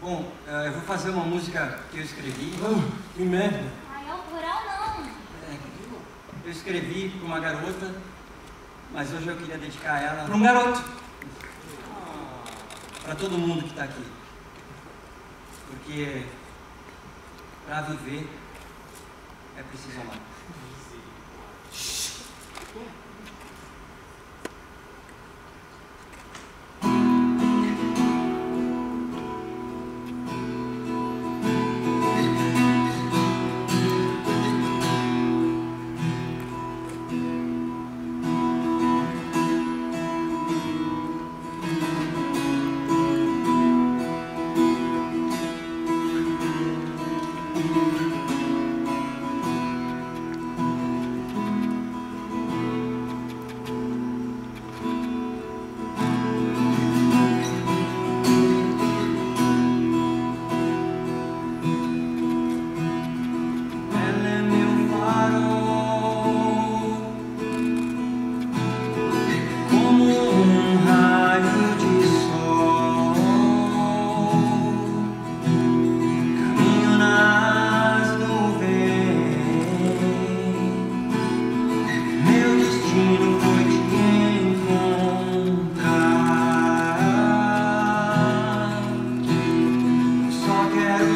Bom, eh, eu vou fazer uma música que eu escrevi. Oh, que merda. Ai, autoral não. É, eu escrevi para uma garota, mas hoje eu queria dedicar ela Para um garoto. para todo mundo que está aqui. Porque para viver é preciso amar.